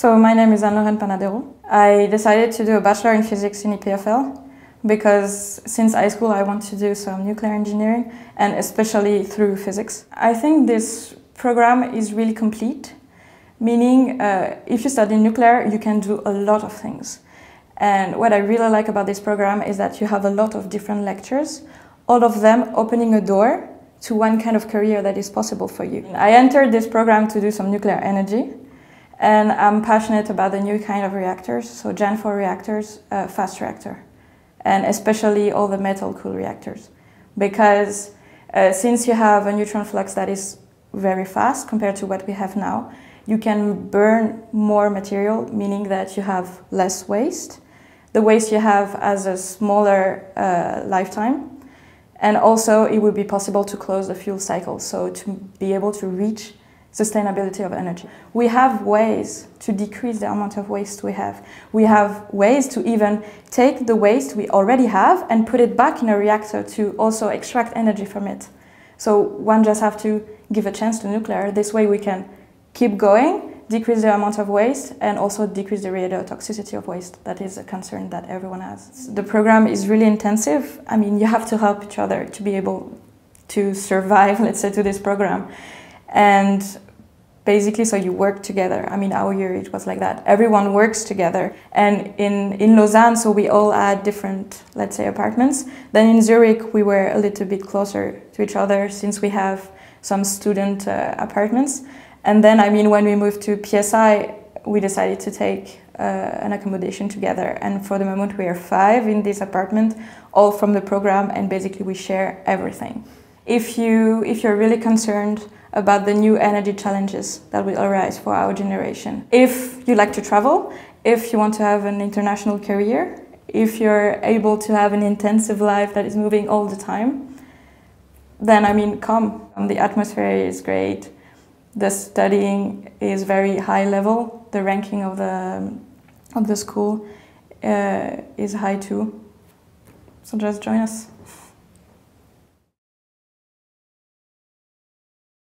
So my name is Anne-Laurene Panadero. I decided to do a bachelor in physics in EPFL because since high school I want to do some nuclear engineering and especially through physics. I think this program is really complete, meaning uh, if you study nuclear you can do a lot of things. And what I really like about this program is that you have a lot of different lectures, all of them opening a door to one kind of career that is possible for you. I entered this program to do some nuclear energy and I'm passionate about the new kind of reactors, so Gen 4 reactors, uh, fast reactor, and especially all the metal cool reactors. Because uh, since you have a neutron flux that is very fast compared to what we have now, you can burn more material, meaning that you have less waste. The waste you have has a smaller uh, lifetime. And also, it would be possible to close the fuel cycle, so to be able to reach sustainability of energy. We have ways to decrease the amount of waste we have. We have ways to even take the waste we already have and put it back in a reactor to also extract energy from it. So one just have to give a chance to nuclear. This way we can keep going, decrease the amount of waste, and also decrease the radiotoxicity of waste. That is a concern that everyone has. The program is really intensive. I mean, you have to help each other to be able to survive, let's say, to this program and basically so you work together. I mean our year it was like that. Everyone works together. And in in lausanne so we all had different let's say apartments. Then in zurich we were a little bit closer to each other since we have some student uh, apartments. And then i mean when we moved to psi we decided to take uh, an accommodation together. And for the moment we are five in this apartment all from the program and basically we share everything. If you if you're really concerned about the new energy challenges that will arise for our generation. If you like to travel, if you want to have an international career, if you're able to have an intensive life that is moving all the time, then I mean, come. The atmosphere is great. The studying is very high level. The ranking of the of the school uh, is high too. So just join us.